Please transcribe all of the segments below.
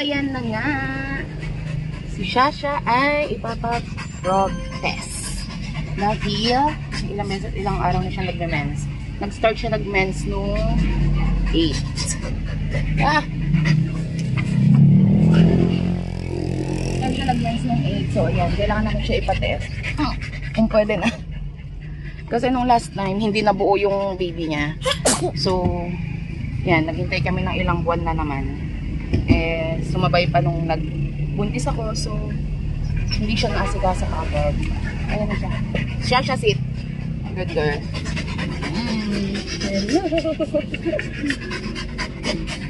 na nga. Si Shasha ay ipapag-frog test. Dahil, ilang, beses, ilang araw na siya nagme-mens. Nag-start siya nag-mens nung 8. Ah! Nag siya nag-mens nung 8. So, ayan. Kailangan namin siya ipatest. Hmm, Kung pwede na. Kasi nung last time, hindi nabuo yung baby niya. So, yan. Naghintay kami ng ilang buwan na naman. Eh, sumabay pa nung nagbuntis ako. So, hindi siya naasikaso agad. Ayan na siya. Siya siya sit. Good girl. Mm. Hello.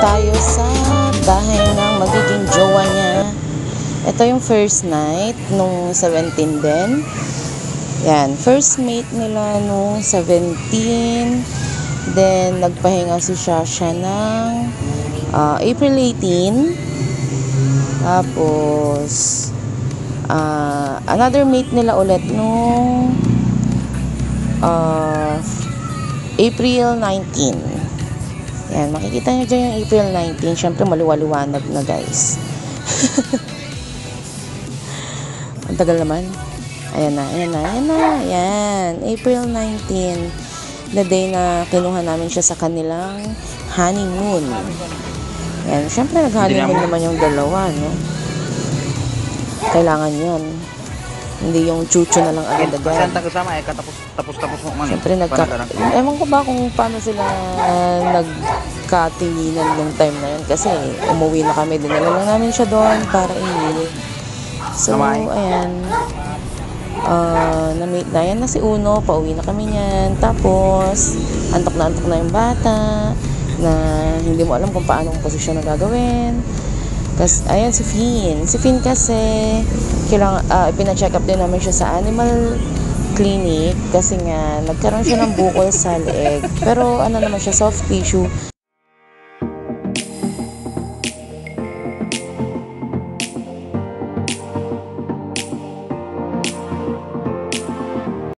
tayo sa bahay ng magiging jowa niya. Ito yung first night nung 17 din. Yan, first mate nila nung 17. Then, nagpahinga si Shasha ng ah, April 18. Tapos, ah, another mate nila ulit nung ah, April 19. Yan, makikita nyo dyan yung April 19. Siyempre, maliwaliwanag na guys. Ang tagal naman. Ayan na, ayan na, ayan na. Ayan, April 19. The day na kinuha namin siya sa kanilang honeymoon. Yan, siyempre nag-honeymoon naman yung dalawa, no? Kailangan yan. Hindi yung chucho na lang agad-agad. Saan kasama eh, katapos tapos tapos mo man. Siyempre, nagka... Ewan ko ba kung paano sila nagkatinginan nung time na yun. Kasi umuwi na kami, dinala lang namin siya doon para iwi. So, ayan. Uh, na-meet na yan na si Uno, pauwi na kami niyan. Tapos, antok na antok na yung bata na hindi mo alam kung paano ang posisyon na gagawin. Kasi, ayan si Finn. Si Finn kasi, kailangan, uh, pina-check up din namin siya sa animal clinic kasi nga nagkaroon siya ng bukol sa leeg. Pero ano naman siya, soft tissue.